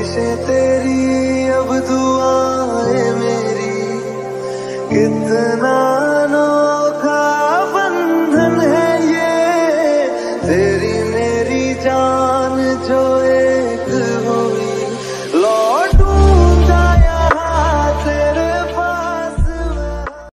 ख्वाहिशें तेरी अब दुआएँ मेरी। कितना अनोखा बंधन है ये तेरी मेरी जान